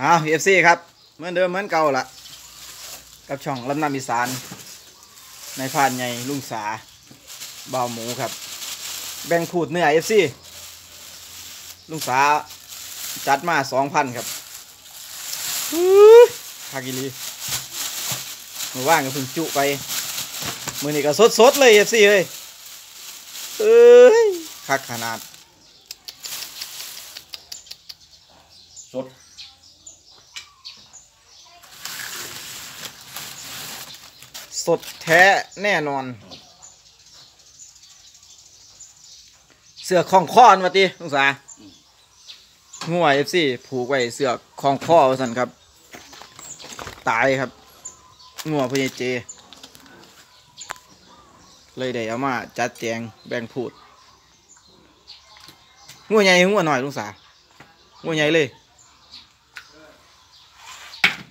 เอาเอฟซีครับเหมือนเดิมเหมือนเก่าละกับช่องลำน้ำอีสานในพานใหญ่ลุงสาเบาหมูครับ แบ่งขูดเนื้อเอฟซีลุงสาจัดมาสองพันครับอื้อคากิลีมือว่างก็เพิ่งจุไป มือนี้ก็สดสดๆเลยเอฟซีเลยเอ้ยคักขนาด สดแท้แน่นอน เสือกของข้อนวะติลุงสางัวเอฟซีผูกไว้เสือกของข้อวสันครับ ตายครับงัวพญเจ เลยได้เอามาจัดแจงแบ่งพูดงัวใหญ่งัวหน่อยลุงสางัวใหญ่เลย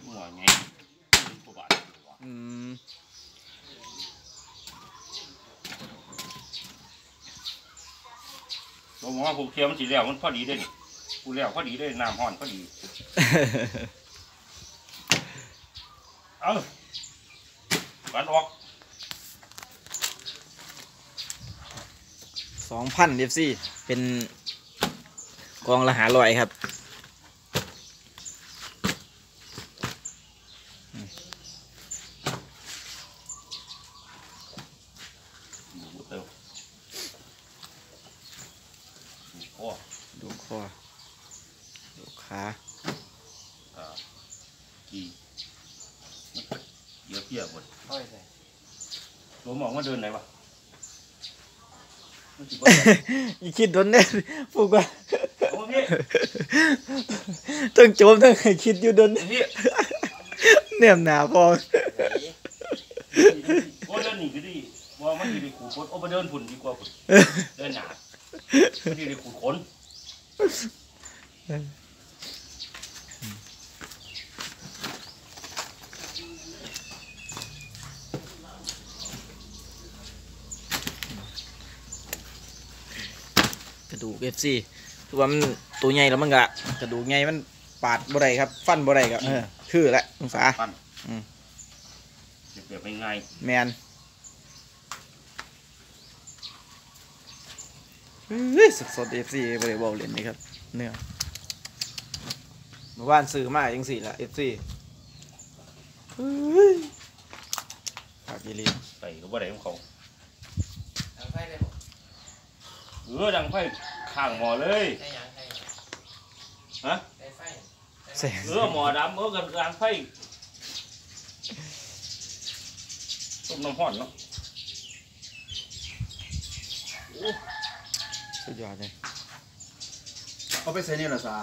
หัวไงผู้บาด อืม ผมว่าผมเคี่ยวมันสีแล้วมันพอดีได้นี่กูแล้วพอดีได้น้ำห้อนพอดี เอ้ากันออกสองพันเอฟซีเป็นกองละหาลอยครับ หมูเติมโอ้ ดู คอดูขาอ่ากี่เยอะเพี้ยหมดตัวมองว่าเดินไหนวะมันสิบ่ได้อีคิดโดนเนี่ยพูดว่าโอ้พี่ต้องโจมต้องให้คิดอยู่โดนพี่เนี่ยหนาพอโอ้เดินหนีก็ดีว่ามันดีไปขูดขนโอ้ไปเดินผุนดีกว่าผุนเดินหนามันดีไปขูดขน กระดูกเอฟซีคือว่ามันตัวใหญ่แล้วมันกะกระดูกใหญ่มันปาดบ่ได้ครับ ฟันบ่ได้ก็เออคือแหละองศาปั้นอืม เปรียบไปง่าย แมน เฮ้ยสดๆเอฟซีบริบอลเล่นนี่ครับ เนื้อเมื่อวานซื้อมาจังสี่ละเอฟซีผักยีรีใส่ก็บ่ได้ของเขาทางไฟเลยบอกเออดังไฟข้างหมอเลยใช่ยังใช่ยังฮะใช่ไฟใส่เออหมอดำเออกันกลางไฟต้มน้ำห้อนเนาะ สุดยอดเลยเอาไปใส่นี่ละสา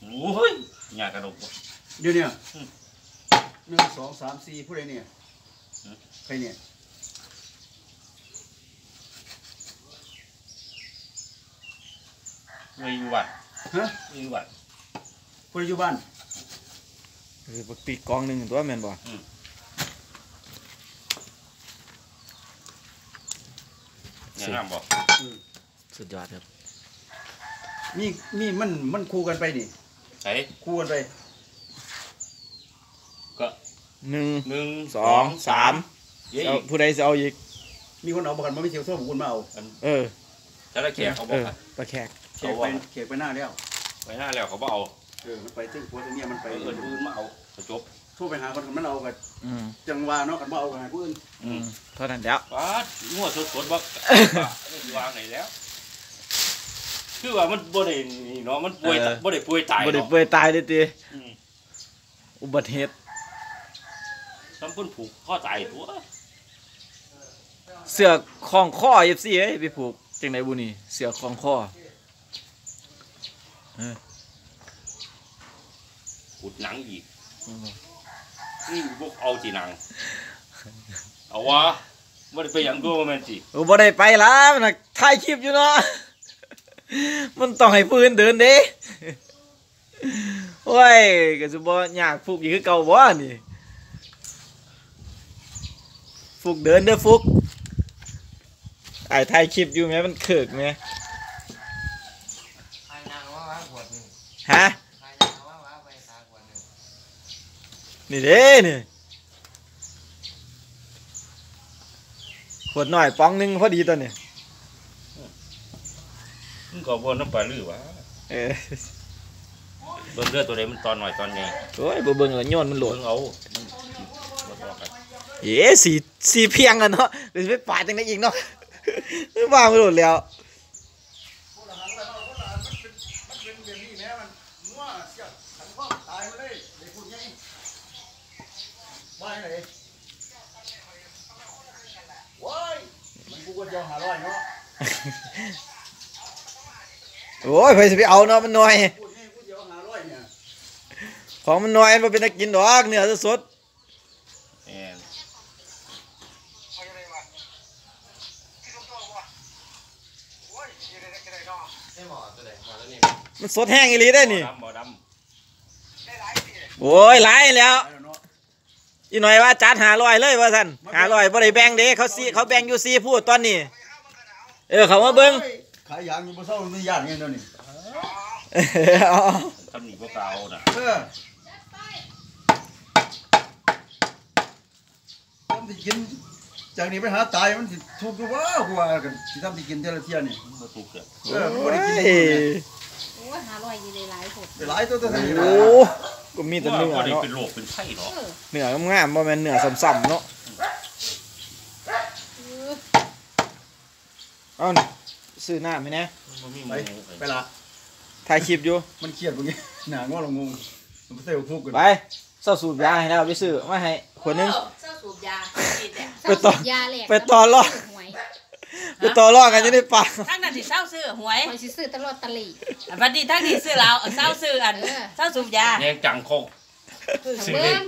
โอ้ยหยากระดกว่ะเดี๋ยวเนี้อืมหนึ่งสองสามสี่ผู้ใดเนี่ยอืมใครเนี่ยไม่อยู่วัดฮะไม่อยู่วัดผู้ใดอยู่บ้านคือบักปีกกองหนึ่งตัวแมนบ่อย่างน้ำบอก สุดยอดครับมีมีมันมันคู่กันไปนี่ใส่คู่กันไป ก็หนึ่งหนึ่งสองสามเย้เอาผู้ใดจะเอาอีก มีคนเอาประกันมาไม่เที่ยวโซ่ผมคนมาเอาเออจะได้แขกเขาบเออกออะปลาแขกเขียไปเขียไปหน้าแล้วไว้หน้าแล้วเขาบอกเอาเออมันไปตึ้งผัวตัวเนี้ยมันไปไปเอินอื่นมาเอาจะจบโทรไปหาคนกันมันเอากันอืมจังหวะเนาะกันมาเอากันหาผู้อื่นอืมเท่านั้นแล้วป้าดงัวสดสดๆบักป้าไม่วางไหนแล้ว คือว่ามันบ่ได้นี่เนาะมันป่วยตายบ่ได้ป่วยตายบ่ได้เนาะเปื่อยตายเลยตีอืมอุบัติเหตุซ้ำเพิ่นผูกข้อตายตัวเสือกคล้องคอเอฟซีเอ้ยไปผูกจังไดบุนี่เสือกคล้องคอขุดหนังอีกนี่พวกเอาจีหนัง เอาวะบ่ได้ไปหยังตัวแม่นสิ โอ้บ่ได้ไปละมันน่ะถ่ายคลิปอยู่เนาะ มันต้องให้ปืนเดินเด้โอ้ยก็สิบ่ยากฟุกอีกคือเก่าบ่นี่ฟุกเดินเด้อฟุกไอ้ถ่ายคลิปอยู่แม่มันเคิกแม่ทางนางว่าว่าขวดหนึ่งฮะทางนางว่าว่าไปตาขวดหนึ่งนี่เด้นี่ขวดหน่อยป้องหนึงพอดีตัวนี้ มึงก็บ่น้ำปลาลือวะเออเบิ่งเลือดตัวใดมันตอนหน่อยตอนใหญ่โอ้ยบ่เบิ่งแล้วโยนมันโหลดเบิ่งเอามันบ่พอกันเอ๋สีสีเพียงกันเนาะหรือไปปาดจังไดอีกเนาะว่างไปโหลดแล้วว่าไหนว้ายมันกูก็จะหาร้อยเนาะ โอ้ยไปสิไปเอาเนาะมันน้อยกูนี่กูจะหาร้อยเนี่ยของมันน้อยมันเป็นตะกินดอกเนื้อสดแม่นได้หมอตัวไหนหมอตัวนี้ๆมันสดแห้งอีหลีได้นี่ดำบ่ดโอ้ยหลายแล้วไปแล้ว เนาะอีหน่อยว่าจัดหาร้อยเลยว่าซั่นหาร้อยบ่ได้แบ่งเด้เขาซีเขาแบ่งอยู่ซีพูดตอนนี้ เออเขามาเบิ่ง ขายยางอยู่บ่เศร้ามีญาติเงี้ยเดี๋ยวนี้เอาำทำนี่บ่กล้าเอาน่ะเออต้มที่กินจากนี้ไปหาตายมันสิถูกอยู่ว่ากูว่ากันสิทำที่กินเท่าละเที่ยนี่บ่ถูกเด้อเออมันบ่ได้กินโอ้ยโอ้ยหาร้อยอยี่ได้หลายผลไปหลายตัวตัวนี้โอ้ก็มีแต่เนื้อบ่ได้เนาะเป็นโรคเป็นไข้เนาะเออเนื้องามๆบ่แม่นเนื้อซ้ำๆเนาะเออเอานี่ ซื้อน้ำไหมนะบ่มีหไปมูไปละถ่ายคลิปอยู่ มันเครียดบ่งี้ หน้างอลงงงมันเซลฟุกกันไปเศร้าสูบยาให้แล้วไปซื้อมาให้ขวดหนึงเศร้าสูบยากินเนี่ยไปต่อยาแหลกไปต่อรอดหวยไปต่อรอดกันอยู่ในป่าทั้งนั้นที่เศร้าซื้อหวยหวยสิซื้อตลอดตะลีอันบัดนี้ทั้งที่ซื้อเราเอาเศร้าซื้ออันเออเศร้าสูบยาแยงจังคงทางเบิ้ง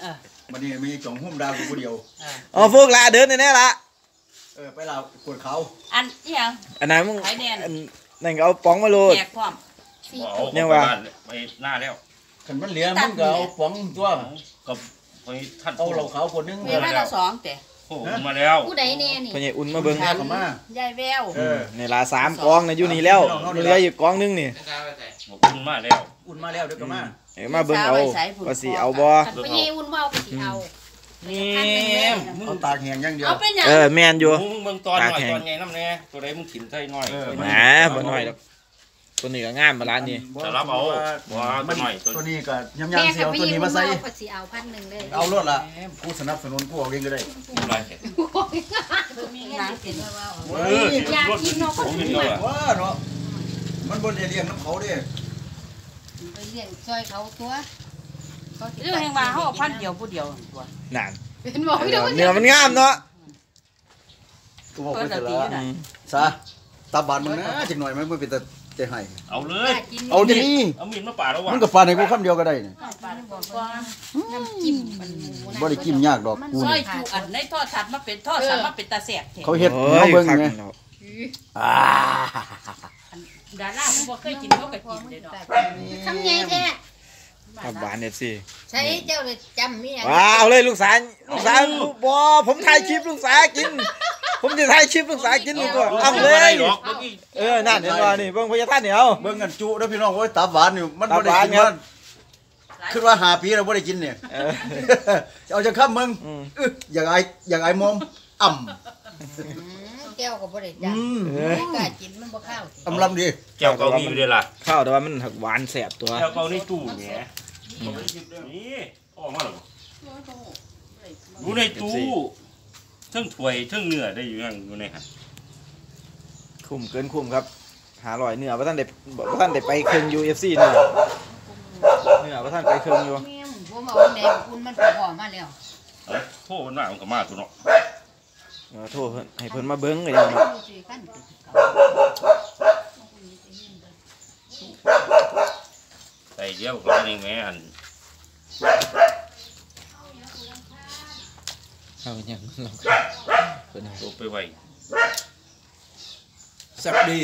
เออวันนี้มีจ่องหุ้มดาวกูผู้เดียว เอออ๋อพวกลาเดินแน่ๆละ เออไปลาวกวดเขาอันอีหยังอันนั้นมึงไผแน่นอันนั่นก็เอาป๋องมาโลด แยกพร้อมสี่บ่เอาเนี่ยว่าไปบ้นไปหน้าแล้วขันมันเหลือมึงก็เอาป๋องตัว ก็ไปท่านเอาเหล่าขาวคนนึงมีมาละสองแต่โอ้โหมาแล้ว ผู้ใดแน่นี่พ่อใหญ่อุ่นมาเบิ่งแม่เขามา ยายแววเออ ในลาสามกองนะอยู่นี่แล้วเหลืออยู่กองหนึงนี่เป็นการไปใส่บอกคุณมาแล้ว อุ่นมาแล้วเดี๋ยวก็มา เอ้ยมาเบิ่งเอาว่าสิเอาบ่ คันพ่อใหญ่อุ่นเว้าก็สิเอา นี่มึงเอาตากแห้งอย่างเดียว เอาเป็นหยังเออแม่นอยู่ มึงเบิ่งตอนหน่อยตาแข็งตอนไงน้ำแน่ตัวใดมึงขินใส่หน่อยเออตัวแหมนี้บ่น้อยดอกตัวนี้ก็งามมาร้านนี้ จะรับเอาว่ามันตัวหน่อยตัวตัวนี้ก็ยำแม่ยำเสีคัยนวพ่อตัวใหญ่นี้อุ่มานใส่เว้าก็สิเอาพันหนึ่งเลยเอารถละผู้สนับสนุนผู้เอาเองก็ได้อะไรแค่มีหนังกินเว้เออยอยากกินเนาะผมกินด้วยว้าเนาะมันบนได้เลี้ยงน้ำเขาเด้ไปเลี้ยงซอยเขาตัว เขาสิเรื่องแห่งว่าเฮาเอาพันเดียวผู้เดียวตัวนั่นเป็นบ่เดี๋เดี๋ยยววเนื้อมันงามเนาะกูบอกไปเสร็จเปิแล้ดวแต่ตีอยู่น่ะซะตาบานมึงนะจักหน่อยมันบ่เป็นตาใจให้เอาเลอยยากกินเอาดินี่เอามีดมาปาดแล้ววะมันก็ฟาดให้กูคำเดียวก็ได้นี่ปาดบอกว่าน้ำจิ้มมันหมูนะบ่ได้กินยากดอกกูซอยนี่จูอันในทอดสัตว์มาเป็นทอดสัตว์มาเป็นตาแสบแท้เขาเฮ็ดโอ้เฮายเบิ่งคักไงแล้วอ่าดาราผมบ่เคยกินเขาก็กินเด้อเนาะคำใหญ่แท้ ครับหวาน FC ใช้เจ้าเลยจำมีหยังว้าวเลยลูกสาวลูกสาวบ่ผมถ่ายคลิปลูกสาวกิน ผมจะถ่ายคลิปลูกสาวกินนี่ตัวเอาเลบ่ได้ยหรอกเมื่อกี้เออนั่นเห็นบ่นี่เบิ่งพญาท่านนี่เอา เบิ่งกันจุเด้อพี่น้องโอ้ยตาหวานนี่มันบ่ได้ตาหวานกินครัมาบคิดว่าหาปีแล้วบ่ได้กินเนี่ยเออ เอาจังค่ำมึงอืม อึ๊ะอยากอายอยากอายมอมอ่ำ อืม แก้วก็บ่ได้อืจำมไม่กล้ากินมันบ่เข้าอำลำดีแก้วเกามีอยู่เด้อล่ะข้าวแต่ว่ามันหักหวานแสบตัว แก้วเกาในตู้แหมนี่ออกมาแล้วบ่อยู่ในตู้เทั้งถ้วยเทั้งเนื้อได้อยู่ยังอยู่ในหันคุ้มเกินคุ้มครับ หาร่อยเนื้อว่าท่านได้ว่าท่านได้ไปเครื่อง UFC เนื้อเนื้อว่าท่านไปเครื่องอยู่แม่งผมเอาแดงคุณมันพอมาแล้วเอ้ยโทษมันมามันก็มาตัวเนาะ เออโทษเพิ่นให้เพิ่นมาเบิ่งเลยเนาะสี่ขั้นใส่เดียวก็นี่แม่อันเอาอย่างเราเพิ่นเอาตัวไปไว้แซ่บดี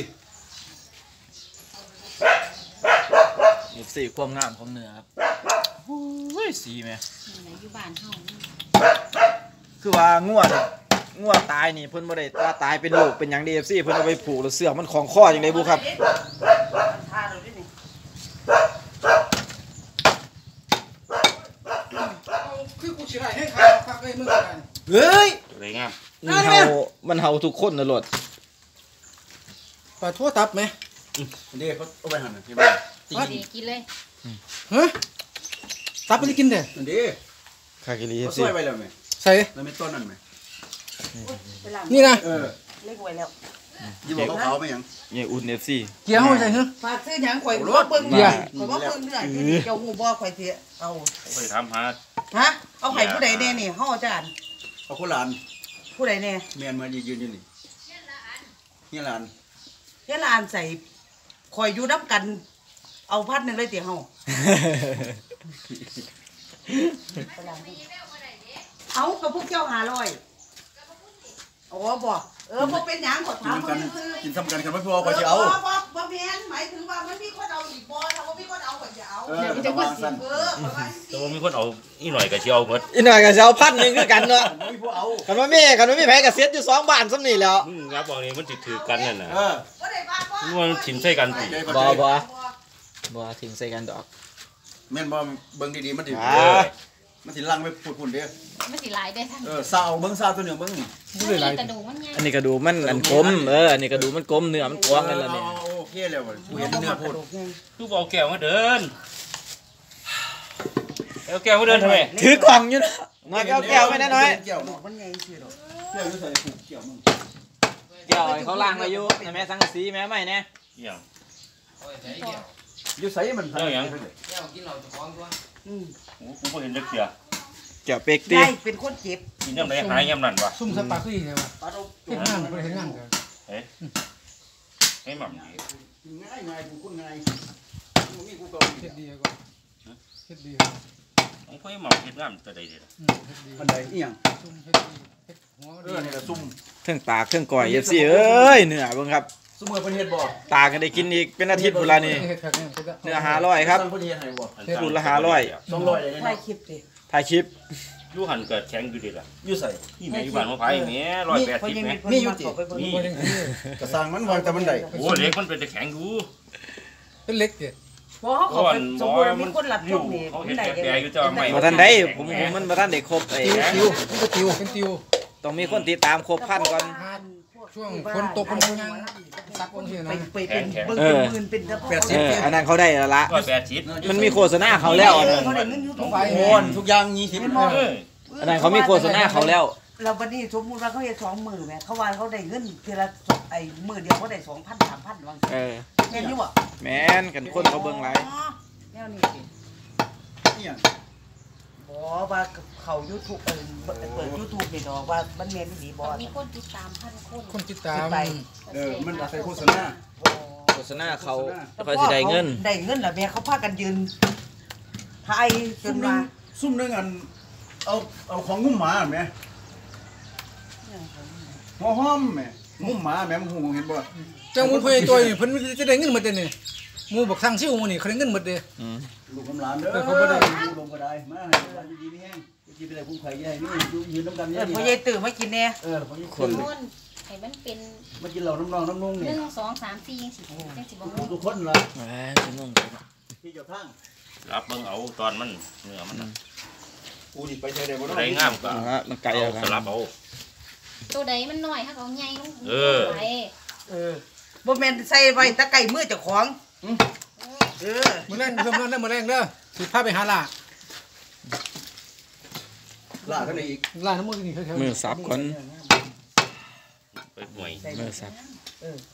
FC ความงามของเนื้อครับโอ้ยสีแม่ไหนอยู่บ้านเฮาคือว่างัวนี่ งัวตายนี่เพิ่นบ่ได้ว่าตายเป็นโรคเป็นหยัง DFC เพิ่นเอาไปผูกแล้วเสือกมันของคอจังได๋บุครับทาเราด้วยนี่เฮ้ยตัวใดงามมันเฮามันเฮาทุกคนนะโลดปลาทั่วตับไหมอันนี้เขาเอาไปหั่นน่ะที่บ้านดีดีกินเลยฮะตับไม่ได้กินเด้อันนี้คากิลีเขาสิซอยไว้แล้วไหมใส่แล้วไม่ต้นนั่นไหม นี่นะเออเล็กไว้แล้วยี่บอกเขาเขาไม่หยังเนี่ยอุ่น FC เกี๊ยวใส่เหรอฝากซื้อหยังข่อยบ่เบิ่งเบียร์ข่อยบ่เบิ่งเนื้อที่นี่เจ้าหูบ่ข่อยสิเอาไปถามหาฮะเอาให้ผู้ใดแน่นี่เฮาอาจารย์เอาคนหลานผู้ใดแน่แมนมายืนยืนอยู่นี่เนี่ยหลานเฮ็ดละอันใส่ข่อยอยู่นํกัน เอาพัดหนึงเลยติเฮาเอากับพวกเจ้า500อ๋ อบ่เออบ่เป็นหยังขอกินถามน้ำกันซื่อๆกินซ้ำกันกันไม่พอเขาจะเอาบ่บ่บ่แม่นหมายถึงว่ามันมีคนเอาอีกบ่ถ้าบ่มีคนเอาก็จะเอา เออจะวางสั้นเออประมาณแต่ว่ามีคนเอาอีหน่อยก็สิเอาหมดอีหน่อยก็สิเอาพันหนึงคือกันเนาะไม่พอเอาคันว่ามีคันว่ามีไผก็เซ็ตอยู่สองบ้านซ้ำนี่แหล้ว มึงงับบอกนี่มันสิถือกันนั่นน่ะ เออ บ่ได้ว่าบ่มึงว่ามันถิ่นใส่กันติใจบ่บ่ บ่บ่ทิ้งใส่กันดอก แม่นบ่เบิ่งดีๆมันสิอ่า มันสิลังไปพูดพุ่นเด้อไม่สิหลายได้ทั้งเออซาเอาเบิ่งซาตัวเหนือเบิ่งนี่มันมีกระดูกมันไงอันนี้กระดูกมันอันกลมเอออันนี้กระดูกมันกลมเนื้อมันกว้างกันแล้วเนี่ยอาโอเคแล้วว่ะกูเห็นเนื้อพูดลูกเอาแก้วมาเดินเอาแก้วมาเดินทำไมถือกล่องอยู่นะน้อยก็เอาแก้วไม่ได้น้อยแก้วบอกมันใหญ่สิดอกแก้วอยู่ใส่ผูกแก้วมึงแก้วให้เขาล้างไว้อยู่ในแม่สังกะสีแม่ไม่แน่เอี่ยมอยู่ใส่มันแก้วหยังแก้วกินเหล้าจะฟ้องตัวอืม โอ้กูบ่เห็นจักเที่ยแก้วเป็กตียายเป็นคนเจ็บกินยามใดหายยามนั้นวะซุ่มสปาคือยังไงวะปลาโดเฮ็ดงานบ่ได้เฮ็ดงานกันให้หม่ำดีง่ายง่ายกูคนง่ายมึงมีกูเก่าเฮ็ดดีก็เฮ็ดดีของพ่อให้หม่ำเฮ็ดงามแต่ใดเด้ล่ะอืมเฮ็ดดีอันใดอีหยังซุ่มเฮ็ดดีเฮ็ดหัวมันเอดีอนี่ละซุ่มเครื่องปากเครื่องก่อยเอฟซีเอ้ยเนื้อเบิ่งครับ ซุ่มเมื่อเพิ่นเฮ็ดบ่ตาก็ได้กินอีกเป็นอาทิตย์พุ่นละนี่เฮ็ดคักเนี่ยเฮ็ดอะเนื้อหาร้อยครับ สั่งเพิ่นเฮ็ดให้บ่เฮ็ดบุญละห้าร้อย200ได้ถ่าเนาะยคลิปดิถ่ายคลิปอยู่หันเกิดแข็งอยู่เดิล่ะอยู่ใส่ที่แม่อยู่บ้านหัวไผแม่180แม่มีอยู่ตินี่บ่ได้คือกระสังมันวางแต่มันได้โอ้เล็กมันเป็นแต่แข็งอยู่เป็นเล็กเด้บ่เขาขอเป็นสมมุติว่ามีคนรับช่วงนี้เขาเห็นแปลกๆอยู่แต่ว่าไม่บ่ทันได้ผมผมมันบ่ทันได้ครบไอ้ติวติวมันก็ติวเป็นติวต้องมีคนติดตามครบพันก่อน ช่วงฝนตกมันยังซักบางทีไปนะ ไปเป็นเบิ่งเป็นหมื่นเป็นแปดสิเอบออันนั้นเขาได้แล้วละก็แปดสิบมันมีโฆษณาเขาแล้ว อันนั้นเขาได้เงินอยู่ทุกไปโอนทุกอย่าง20เอออันนั้นเขามีโฆษณาเขาแล้ว เราบัดนี้สมมุติว่าเขาเฮ็ด2มื้อแหม่เขาว่าเขาได้เงินทีละไอ้มื้อเดียวเขาได้2,000 3,000ว่าเออแม่นอยู่บ่แม่นกันคนเขาเบิ่งหลายแนวนี้สิอีหยั งบ่ว่าเขา YouTube เออเปิด YouTube นี่ดอกว่ามันแม่นอีหลีบ่มีคนติดตามพันคนคนติดตามเออมันอาศัยโฆษณาโฆษณาเขาเขาสิได้เงินได้เงินแล้วแม่เขาพากันยืนถ่ายจซุ่นมนึว่างซุ่มนึงอันเอาเอาของงุ้มหมาแม่หัวหอมแม่งุ้มหมาแม่มึงหูเห็นบ่จังหวัดเพิ่นตัวนี่เพิ่นจะได้เงินหมดเด้นี่หมู่บักทางซิ่วหมู่นี่เขาได้เงินหมดเด้อืมลูกกำลานเด้อเออเขาบ่ได้ลูกลงก็ได้มาให้บ้านดีๆนี่แห้ง กินไปได้คุ้มไข่ใหญ่นี่อยู่ยืนน้ำกันเอนี่อพ่อใหญ่ตื่นมากินแน่เออพอยี่คคนนคนให้มันเป็นมากินเหล้าน้ำนองน้ำนุ่งหนี่นึ่งสองสามสี่ยังสิยังสิบ่ฮู้ทุกคนล่ะแหมสิงงที่เจ้าทางรับเบิ่งเอาตอนมันเนื้อมันน่ะกูนี่ไปใช้ได้บ่เนาะไรงามก็อ่าฮะมันไกลเอาแล้วสลับเอา ตัวใดมันน้อยฮักเอาใหญ่ลงเออ ไปเออบ่แม่นใส่ไว้ตะไก่มือเจ้าของเออมื้อแรงเพิ่มเด้อมื้อแรงเด้อสิพาไปหาล่า ล่ากันอีกล่าน้ำมือนี่เฮ้ยมือสับก่อนไปห่วยมือสับ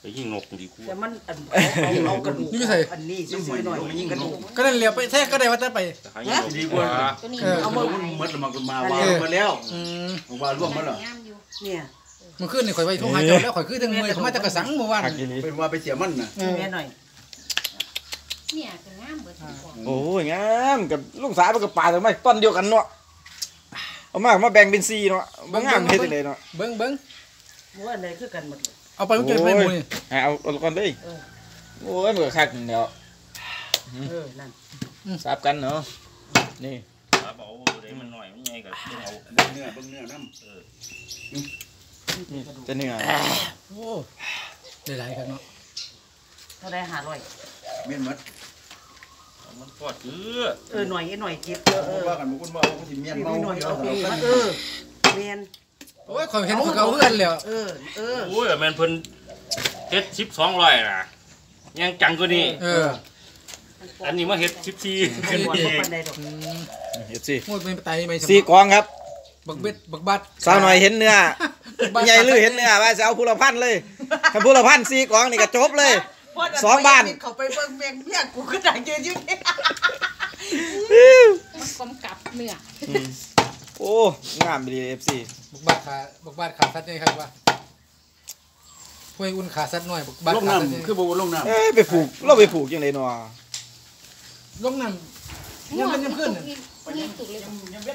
ไปยิงนกดีกูแต่มันอันเอาเอากระดูกอันนี้ซื่อๆหน่อยกระดูกก็นั่นเหลียวไปแท้ก็ได้ว่าแต่ไปแต่หายิงนกดีกว่าตัวนี้เออเอาเอามามาไว้หมดแล้วมันก็มาวางมาแล้วอืมวางร่วมมาแล้วงามอยู่เนี่ยเมื่อคืนนี่ข่อยไปโทรหาเจ้าแล้วข่อยคือทั้งมือเขามาแต่กระสังเมื่อวานคักอีหลีเป็นว่าไปเสียมันน่ะแม่หน่อยเนี่ยก็งามเบิดทุกคนโอ้ยงามกับลุงสาวมันกับป่าทำไมต้นเดียวกันเนาะ เอามามาแบ่งเป็นซีเนาะบ่งามเฮ็ดจังไดเนาะเบิ้งเบิ้งว่าอะไรคือกันหมดเลยเอาไปมันเก็บไปหมดนี่ให้เอาเอาก่อนเลยเออโอ้ยมันก็คักนี่แหล้วเออนั่นสับกันเนาะนี่รับเอาเดี๋ยวมันหน่อยมันใหญ่ก็เอาเบิ่งเนื้อเบิ่งเนื้อน้ำนี่จะเนื้อโอ้ได้หลายครับเนาะเท่าได้ห้าร้อยเม่นหมดเอา มันทอดเกลือเออหน่อยหน่อยเจ็บเออเออว่ากันบ่คุณว่าเอาสิเมียนพี่เมาหน่อยเอาเอาเอาไปเอาเออแม่นโอ้ยข่อยเห็นเขาเพื่อนแล้วเออเออโอ้ยแม่นเพิ่นเฮ็ดสิบสองร้อยน่ะยังจังกว่านี้เอออันนี้มาเฮ็ดสิบสี่บ่ขึ้นบ่อีกปานใดดอกเฮ็ดสิโอ้ยเป็นไตไม่สมสี่กองครับบักเบ็ดบักบัดสาวหน่อยเห็นเนื้อใหญ่ลือเห็นเนื้อว่าจะเอาผู้ละพันเลยถ้าผู้ละพันสี่กองนี่ก็จบเลย สองบ้าน เขาไปเบิ่งแมงเมียกูก็ได้ยืนอยู่นี่มันกลมกับเนื้ออืมโอ้งามดีเอฟซีบักบัดขาบักบัดขาสัตว์ใหญ่ครับว่าพวยอุ่นขาสัตว์น้อยบักบัดลงขาสัตว์ใหญ่น้ำคือบ่ลงน้ำเอ้ยไปผูกเราไปผูกยังไงเนาะลงน้ำยังเป็นยังขึ้นน่ะนี่ตุกเลย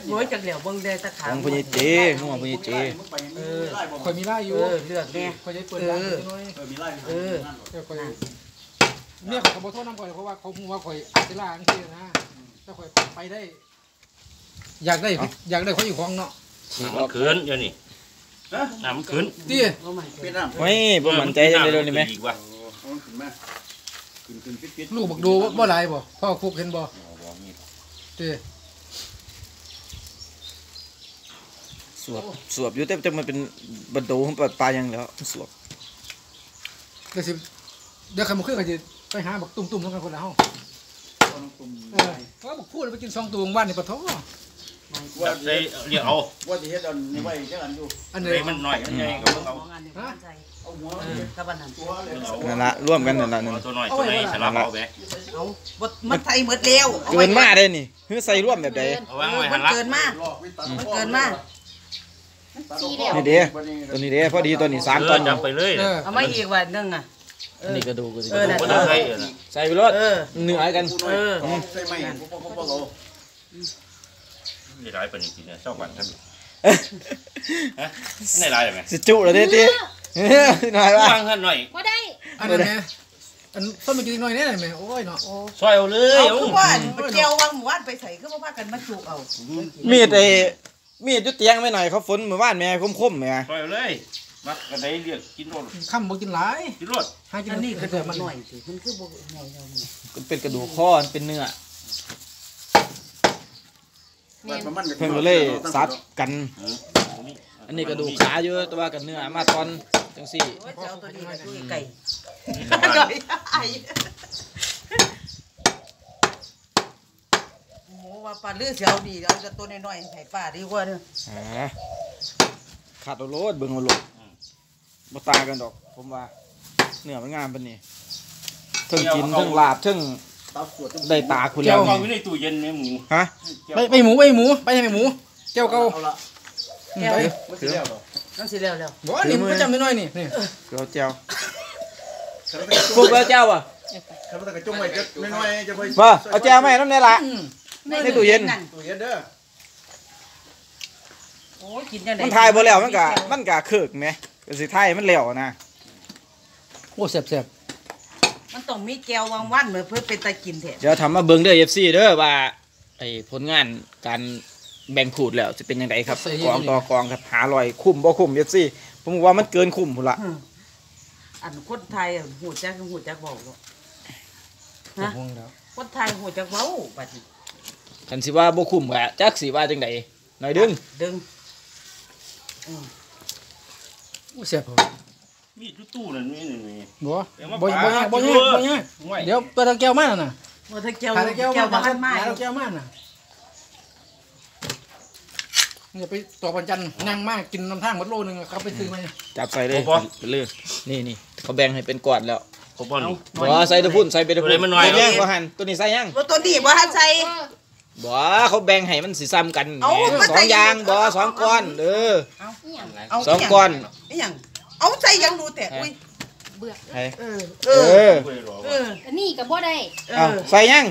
โอ้ยจักเหลียวเบิ่งได้ตะขาของพญเจงัวพญเจเออข่อยมีไล่อยู่อเลือกแน่ข่อยจะเปิดร้านนิดหน้อยเออมีไล่เออเดี๋ยวข่อยเนี่ยขาขอโทษน้ำก่อนเพราะว่าเขาพูดว่าข่อยอาจจะล่าอังกฤษนะถ้าข่อยไปได้ อยากได้อยากได้ข่อยอยู่ของเนาะมันขืนเดี๋ยวนี้น้ำมันขืนตีบ่มันเป็นน้ำไม่บ่มั่นใจจังเลยเดี๋ยนี้ไหมลูกบักดูบ่หลายบ่พ่อคุกเห็นบ่ตี้ สวบสวบอยู่แต่แต่มันเป็นบรรโดของปลายังแล้วสวบเดี๋ยวสิเดี๋ยวใครมาขึ้นก็จะไปหาบักตุ่มๆแล้วกันคนละห้องเอาน้ำตุ่มเออก็บักพูดไปกินซองตัวบ้านนี่ปะท้อว่าได้เรียกเอาว่าสิเฮ็ดอันนี้ไว้จังอันอยู่อันไหนได้มันหน่อยมันใหญ่ก็เอาของอันนี้มันใจเอาหัวเออกับอันนั้นตัวเลยนั่นละร่วมกันนั่นละนั่นเอาตัวน้อยตัวไหนสลับเอาไปเอาบ่มันไทยหมดแล้วอเกิไว้นมาได้นี่คือใส่ร่วมแบบใดเอาวางเออไว้มัหันนละเกินมาลอกวิตัดมันเกินมา สีเดียวนี่เด้ตัวนี้เด้พอดีตัวนี้สามตอนจับไปเลยเออเอามาอีกว่านึงอะอันนี้กระดูกก็สิเออนั่นบ่ได้ใส่เออน่ะใส่ไปรถเออเนื้อกันเออใส่ไม้พวกพวกพวกเอาได้หลายปานนี้กินเนี่ยชอบหวานครับฮะได้หลายไหมสิจุเลยเด้ติเฮ้ยหน่อยว่าวางหันหน่อยบ่ได้อันนั้นแหม่อันต้นมันกินหน่อยแน่เลยแหม่โอ้ยเนาะซอยเอาเลยเอาเอาคือว่าไปเกี่ยววางหมู่บ้านไปใส่คือบ่พากันมาจุกเอามีดไอ้ มีดอยุดเตียงไม่หน่อยเขาฝนเมื่อวานแม่คมๆแม่ซอยเอาเลย มักกระไดเรียกกินรสค่ำบ่กินหลายกินรสหากินอันนี้คือเดี๋ยวมัมันนหน่อยสิมันคือบ่หน่อยเดียวนี่มันเป็นกระดูกคอมันเป็นเนื้อมันมันเพิ่นก็เลยซับกัน อันนี้กระดูกขาเยอะแต่ว่ากันเนื้อมาตอนจังซี่โอ้ยจะเอาตัวนี้มาดูไก่บ้านไก่ไอ้โอ้ ว่าปลาเลือเสียวนี่เอาจะตัวน้อยๆให้ป้าดีกว่าเด้ออ่าขาดเอาโลดเบิ่งเอาโลดบ่ตากันดอก ผมว่าเนื้อมันงามปานนี้เทิงกินเทิงลาบเทิงตับสวดได้ตาคุณเจ้าแล้วของอยู่ในตู้เย็นเนี่ยหมูฮะไปไปหมูไปหมูไปให้หมูเจ้าเก่าเอาละอืมไปมันสิแล้วเหรอนั่นสิแล้วแล้วบ่นี่มันก็จำน้อยๆนี่นี่เกลือเจียวคันมันฟุกแล้วเจ้าอะคันมันก็จงไว้จักน้อยๆจะค่อยว่าเอาแจวมาให้น้ำเนี่ยละอืม ในตู้เย็น ตู้เย็นเด้อโอ้ยกินจังได๋มันทายบ่แล้วมันก็มันก็เคิกแหมก็สิทายมันแล้วนะโอ้แซ่บมันต้องมีแก้ววางวันเหมือนเพื่อเป็นตากินแท้เดี๋ยวทำมาเบิ่งเด้อ FC เด้อว่าไอ้ผลงานการแบ่งขูดแล้วจะเป็นยังไงครับกองต่อกองครับหาลอยคุ้มบ่คุ้ม FC ผมว่ามันเกินคุ้มพุ่นละอันคนไทยอะหูจักหูจักเว้าเนาะๆฮะห่วงแล้วคนไทยหูจักเว้าบัดนี้ คันสิว่าบ่คุ้มก็จักสิว่าจังไดหน่อยดึงดึงโอ้แซ่บพอมีดตู้นั่นนี่นี่นี่บ่เดี๋ยวมาบ่ปาบ่ยากบ่ยากบ่ยากห่วยเดี๋ยวเปิดตะแก้วมาน่ะบ่ถ้าแก้วขาตะแก้วแก้วมาบ่ทันมาขาตะแก้วมาน่ะอย่าไปต่อปันจันทร์นั่งมากกินน้ำทางหมดโลนึงอะครับไปซื้อมาจับใส่เลยไปเลยนี่นี่เขาแบ่งให้เป็นกอดแล้วขอบอลนี่บ่ใส่ตะพุ่นใส่ไปตะพุ่ตัวใดมันน้อยบ่แย่งบ่หันตัวนี้ใส่ยังบ่ตัวนี้บ่ทันใส่ บ่เขาแบ่งให้มันสิซ้ำกันเอ้าแหมมันสอใส่งอย่างบ่สองก้อนเอออีหยังเอาสองก้อนอีหยังเอาใส่ยังดูแต่อุ้ยเบื่อให้เออเอเอออห่วยหรอเอวะออันนี้ก็บ่ได้เอเอาอใส่ยัง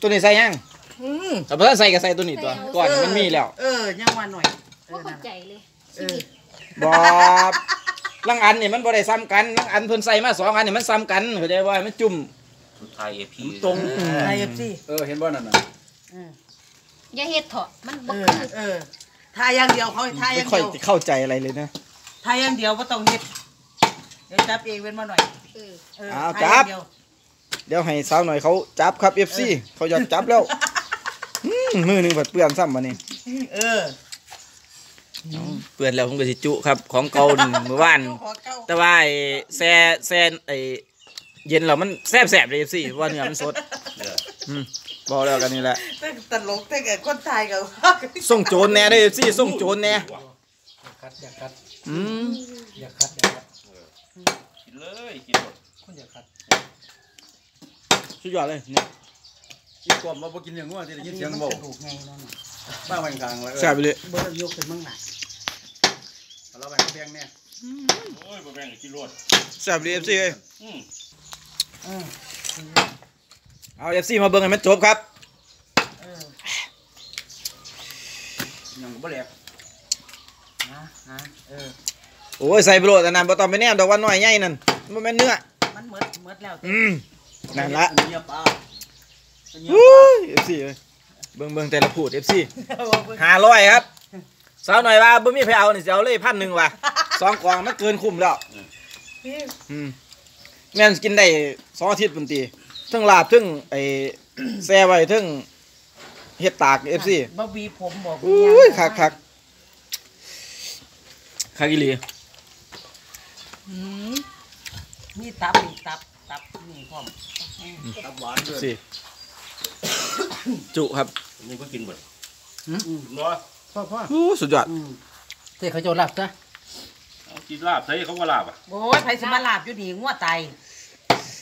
ตัวนี้ใส่ยังอืมแต่พอใส่ก็ใส่ตัวนี้ตัวก่อนมันมีแล้วเออยังว่าหน่อยเอบ่อเข้านั่นใจล่ะเลยเออบ่ลังอันนี่มันบ่ได้ซ้ำกันลังอันเพิ่นใส่มาสองอันนี่มันซ้ำกันเข้าใจว่ามันจุ่มสุดท้ายเอพีตรงไอเอฟซีเออเห็นบ่นั่นน่ะเอออย่าเฮ็ดเถอะมันบ่เออคือเออทายอย่างเดียวเขาให้ทายอไม่ย่างค่อยเดียวเข้าใจอะไรเลยนะ ทายอย่างเดียวบ่ต้องเฮ็ดเดี๋ยวจับเองเว้นมาหน่อยเออเออเอาทายจัอบย่างเดียวเดี๋ยวให้สาวหน่อยเขาจับครับ FC เขายอมจับแล้วอืมมือหนึงบัดเปื้อนซ้ำบัดนี้เออเปื่อนแล้วผมก็สิจุครับ ของเก่านี่เมื่อวาน ขอเก้าแต่ว่าไอ้แซ่แซ่ไอ้เย็นแล้วมันแซ่บแสบเลยสิว่าเนื้อมันสดเอออืม บอกแล้วกันนี่แหละแต่ตลกแต่กับคนไทยกับส่งโจรแน่เด้อสิส่งโจรแน่อยากคัดอยากคัดอืมอยากคัดอยากคัดกินเลยกินหมดคนอยากคัดสุดยอดเลยเนี่ยอีกกลมมาบ่กินอย่างงัวที่ได้ยินเสียงเบาถูกไงนั่นน่ะบ้าไว้กลางแล้วแซ่บไปเลยเบอร์ยกเป็นมั่งหล่ะเราไปแพงแน่โอ้ยบ่แบ่งกินรวดแซ่บเลยเอฟซีเอ้ยอืมเออ เอาเอฟซีมาเบิ่งให้มันจบครับเออยังบ่แหลกฮะฮะเออโอ้ยใส่ไปโหลดอันนั้นบ่ต้องไปแนมดอกว่าน้อยใหญ่นั่นมันแม่นเนื้อมันเมดเมดแล้วอืมนั่นละเงียบปลาเงียบอุ้ยเอฟซีเอ้ยเบิ่งเบิ่งแต่ละพูดเอฟซีห้าร้อยครับสาวหน่อยว่าบ่มีไผเอานี่สิเอาเลยพันหนึ่งว่ะสองกล่องมันเกินคุ้มแล้วอืมแม่นกินได้สองอาทิตย์ปุ่นตีเทั้งลาบเทั้งไอ้แซ่ไว้เทั้งเฮ็ดตากเอฟซีบ่บีผมบอกอุ้ยคักคักคักอีหลีอืมนี่ตับนี่ตับตับนี่พร้อมตับหวานด้วยสิจุครับนี่ก็กินหมดอืมเนาะพ่อพ่ออู้สุดยอดอืมเตะเขาโจรหลับจ้ะเอากินลาบใส่เขาก็ลาบอะโอ้ยไผสิมาลาบอยู่นี่งัวตาย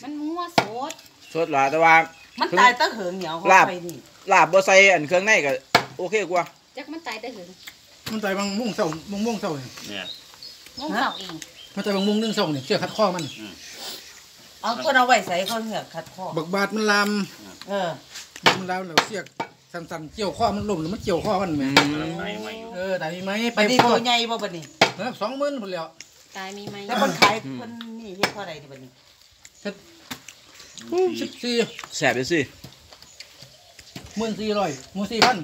มันงัวโสด สดหลายแต่ว่า มันตายตะเหิงเหนียวเขาลาบ ไปนี่ลาบบ่ใส่อันเครื่องในก็โอเคกว่าจักมันตายแต่หึงมันใจบางมุ่งเศร้ามุ่งม่วงเศร้านี่เนี่ยงงเก่าเองมันใจบางมุ่งนึ่งเศร้านี่เชือกคัดข้อมัน เอาคนเอาไว้ใส่เขาเหือกคัดคอบักบาดมันลามเออมันลามแล้วเชือกสั่นๆเกี่ยวข้อมันล่มหรือมันเกี่ยวข้อมันแหมกำลังไหนใหม่อยู่เออได้ไหมไปไปดีพ่อตัวใหญ่บ่บัดนี้เออสองหมื่นพุ่นแล้วตายมีไหมแล้วคนขายเพิ่นนี่เฮ็ดเท่าใดดิบัดนี้ สิบสี่แซ่บเด้อสิหมื่นสี่ร้อยหมื่นสี่พัน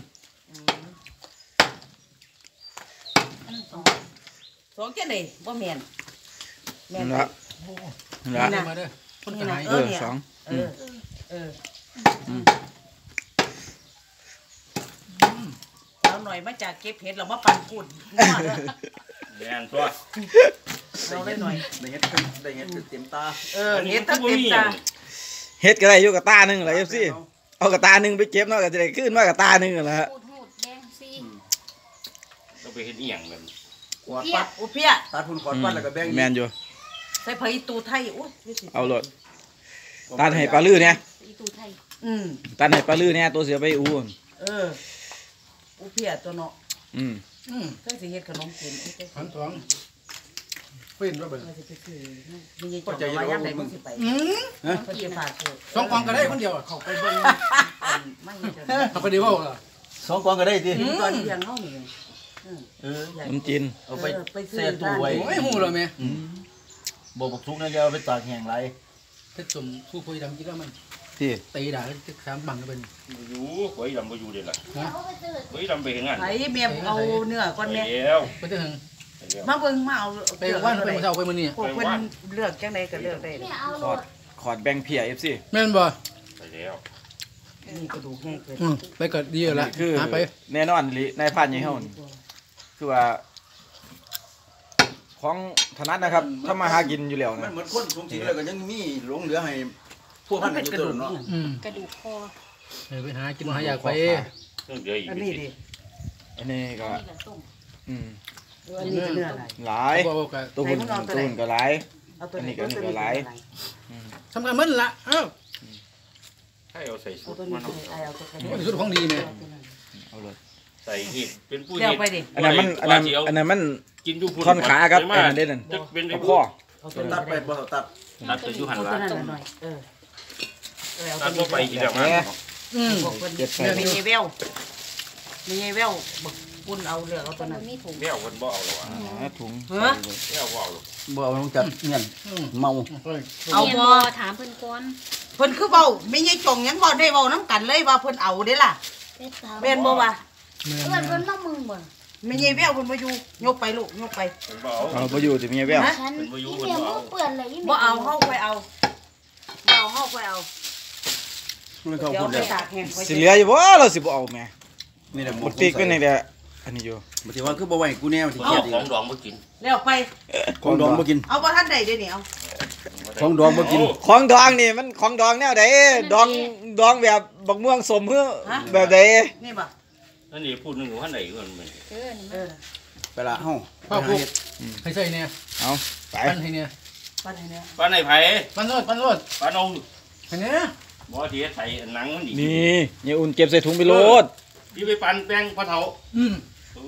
สองแค่ไหนบ่แม่นแม่นนั่นไปละนั่นละมาเด้อคนขายเออสองเออเอออืมเราหน่อยมาจากเก็บเห็ดเรามาปั่นกุ่นงัวเด้อแม่นตัวเราได้หน่อยได้เฮ็ดได้เฮ็ดเต็มตาเออเห็ดตั้งเต็มตา เฮ็ดก็ได้อยู่กับตาหนึงล่ะ FC เอากับตาหนึงไปเก็บเนาะก็จะได้ขึ้นมากับตาหนึงนั่นล่ะฮะพูดหูดแดงซีเราไปเห็นอีหยังกันกวาดเพียปัดอุเพียตัดพุ่นขอดปัดแล้วก็แบ่งแม่นอยู่ใส่ไผตูไทยโอ้ยเอาโลดตาให้ปลาลือเนี่ยอีตูไทยอืมตาให้ปลาลือเนี่ยตัวเสียไปอู่เอออุเพียตัวเนาะอืมอืมเคยสิเฮ็ดขนมกินเอ้ยเคยพันสอง เป็นว่าเบิ่งสิไปซื้อมีเงินจ่ายว่ายังไงมึงสิไปอืมเพิ่นสิฝากเพิ่นสองกองก็ได้คนเดียวอะเขาไปเบิ่งอันไม่เด้อเขาไปดีว่าเหรอสองกองก็ได้ติถึงตอนเที่ยงเฮานี่อืมเออขนมจีนเอาไปเออไปซื้อแช่ตู้ไว้โอ้ยหูเลยแม่บ่บักทุกนั่นจะเอาไปตากแห้งไรเพชรสมผู้คุยดำกินแล้วมันที่ตีด่าจะสามบังก็เป็น บ่อยู่หวยดำบ่อยู่เด็ดล่ะนะหวยดำไปเห็นงานไผเมียเอาเนื้อก่อนไปแม่แล้วไปเถอะไปแล้ว มาเบิ่งมาเอาไปว่านไปมาเช้าไปมื้อนี้พวกเพิ่นเลือกจังไดก็เลือกได้ไม่เอาโหลขอดดขอดแบ่งเพีย FC แม่นบ่ไปแล้วนี่กระดูกแห้งเกินอืมไปก็ดีอยู่ละคือหาไปแน่นอนลิในพันใหญ่เฮานี่คือว่า ของถนัดนะครับถ้ามาหากินอยู่แล้วมันนะเหมือนคนสูงจริงแล้วก็ยังมีหลงเหลือให้พวกมัมันนเป็นอยู่กระตัดูวกเนาะเนี่ยอืมกระดูกคอเออไปหากินหาอยากไปเครื่องเดียวอีกอันนี้ดิอันนี้ก็นี่แหละต้มอืม อันนี้เนื้ออะไร หลาย บอกว่าก็ตัวหุ่นตัวหุ่นก็หลาย เอาตัวอันนี้นี้ก็อันนี้ก็หลายสำคัญมันละเอ้าให้เอาใส่เอาชุดตัวมานี้เนาะไอเอาตัวนี้โอ้ยสุดของดีแม่เอาเลยใส่หีบเป็นผู้เดี๋ยวหีบไปดิอันนั้นมันอันนั้นอันนั้นมันกินอยู่พุ่นท่อนขาครับไปอันมานั้นเด่นนั่นจะเป็นไอ้กับพข้วอกเอาตัวนี้ตัดไปบ่ตัดตัดตัวอยู่หันเอาหตัวละนั้นหน่อยเออเออเอาตัตัดวตัวนี้ไปกินแบบนั้นอืมบอกเพิ่นเจ็บใส่มีไงแววมีไงแววบัก ปุ่นเอาเลือกเอาคตัวนนั้มันนมีถุงแมวคนบ่เอาหรอกวะอ่าถุงเฮ้อแมวบ่เอาหรอกบ่เอาลงจัดเงี้ยนอืมเมาเฮ้ยเอาเมียบ่บ่ถามเพิ่นก่อนเพิ่นคือเว้าไม่ใช่จงหยังบ่ได้เว้านํกันเลยว่าเพิ่นเอาเด้ล่ะแม่นบ่วะแม่นเพิ่นเพิ่นมามึงบ่ไม่ใช่แววเพิ่นบ่อยู่ยกไปลูกยกไป คนบ่เอา เอาไปอยู่ที่เมียแววฮะ ฉันเพิ่นบ่อยู่อีเพิ่นเมียบ่มืเอาอเปื้อนเลยอีบ่เอาเฮาค่อยเอาบ่เอาเฮาค่อยเอาไม่เข้าเดี๋ยวพูดไปแล้วตากแห้งค่อยสิเหลืออยู่บ่เราสิบ่เอาแม่นี่แหละหมดปีกเป็นนี่แหละ อันนี้อยู่บ่สิว่าคือบ่ไหวกูแน่มันสิเอาเครียดอีกของดองมากินแล้วไป ของดองบ่กิน เอาบ่ทันได้เด้นี่เอาของดองบ่กิน ของดองนี่มันของดองแนวใดดองดองแบบบักม่วงสมเพื่อแบบใดนี่บ่นั่นนี่พูดหนึงอยู่ข้างในก่อนมันเออนี่เออไปละเฮาพ่อปลูกให้ใส่เนี่ยเอาไปปั้นให้เนี่ยปันให้เนี่ยปลาในไผ่ปั้นโลดปั้นโลดปลาเอาให้เนี่ยบ่ที่ใส่หนังมันนี่นี่เนี่ยอุ่นเก็บใส่ถุงไปโลดที่ไปปั่นแป้งปลาเถาอืม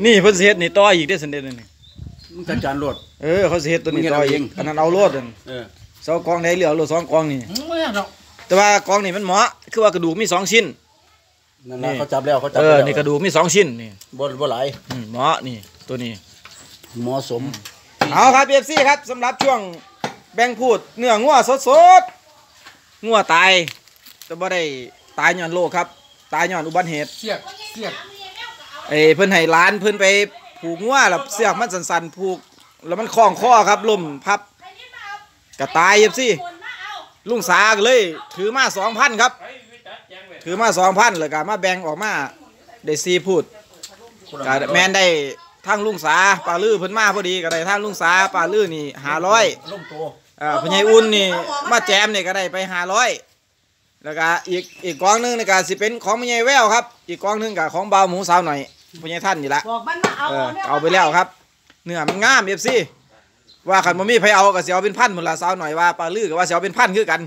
นี่เพิ่นสิเฮ็ดนี่ต่ออีกได้อสันเดนนี่มึงจัดการโลดเออเขาสิเฮ็ดตัวนี้มึงเฮ็ดต่อเอาอีเอกงอันนั้นเอาโลดอันเออเสากองได้เหลือเอาโลดสองกองนี่อืมไม่เอาหรอกแต่ว่ากองนี่มันเหมาะคือว่ากระดูกมีสองชิ้นนั่นล่ะนี่เขาจับแล้วเขาจับเอแล้วอนี่กระดูกมีสองชิ้นนี่บ่บ่หลายอืมเหมาะนี่ตัวนี้เหมาะสมเอาครับเอฟซีครับสำหรับช่วงแบ่งพูดเนื้องัวสดๆงัวตายแต่บ่ได้ตายย้อนโรคครับ ตายย้อนอุบัติเหตุเสียกเสียก เอ้เพิ่นให้ร้านเพิ่นไปผูกงัวแล้วเสือกมันสั่นๆผูก แล้วมันคล้องคอครับล่มพับก็ตายเอฟซีลุงสาก็เลย ถือมาสองพันครับ ถือมาสองพันแล้วก็มาแบ่งออกมาได้สี่พูดก็แมนได้ทั้งลุงสาปลาลื้อเพิ่นมาพอดีก็ได้ทั้งลุงสาปลาลื้อนี่หาร้อยล่มโตอ่าพญายอุ่นนี่มาแจมนี่ก็ได้ไปหาร้อยแล้วก็อีกอีกกองหนึงนี่ก็สิเป็นของพญายแววครับ อีกกองหนึงก็ของเบาหมูสาวหน่อย พญายท่านนี่ละบอกมันมาเอาเออนี่ยเอาไปแล้วครับ เนื้อมันงามเอฟซีว่าคันบ่มีไผเอาก็สิเอาเป็นพันหมดละสาวหน่อยว่าปลาลือก็ว่าสิเอาเป็นพันคือกัน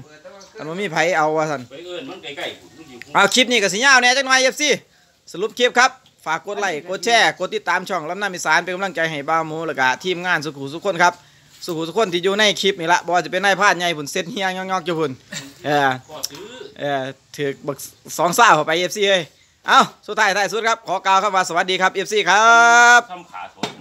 คันบ่มีไผเอาว่าซั่นไปเอิ้นมันใกล้ๆพุ่นมันอยู่เอาคลิปนี้ก็สิยาวแหน่จักหน่อยเอฟซีสรุปคลิปครับฝากกดไลค์กดแชร์กดติดตามช่องลำน้ำอีสานเป็นกำลังใจให้บ่าวหมูแล้วก็ทีมงานสุขุสุขคนครับสุขุสุขคนที่อยู่ในคลิปนี่ละบ่ว่าจะเป็นนายพรานใหญ่ผุนเซ็ตเฮียงอกๆอยู่พุ่นเออก็ซื้อ เออถือบักสองซ่าเข้าไปเอฟซีเอ้ย เอาสุดท้ายท้ายสุดครับ ขอกล่าวคำว่าสวัสดีครับเอฟซีครับทำขาสวย